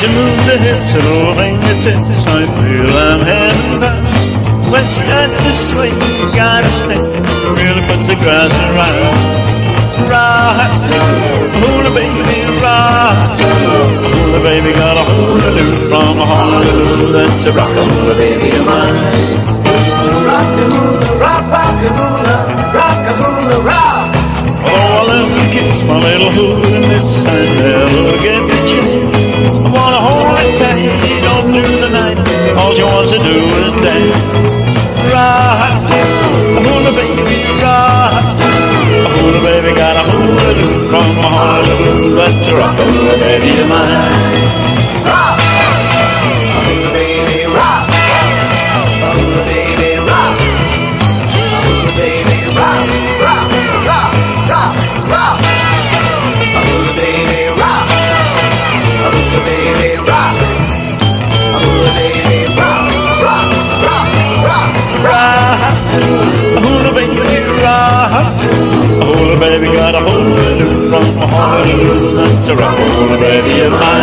As you move the hips and roll the tits, I feel I'm heaven bound. When you got to swing, you gotta stay. Really puts the grass around. Rock, hula baby, rock. Hula baby got a hula loop from a Honolulu. That's a rock hula baby of mine. Rock a hula, rock, rock a hula, rock a hula, rock. Oh, I love to kiss my little hula in this and that'll get the chills. I wanna hold her tight all through the night. All she wants to do is dance. Rock, hula baby, rock. Hula baby got a hula loop from a Honolulu. That's a rock hula baby of mine. hallelujah, from already to my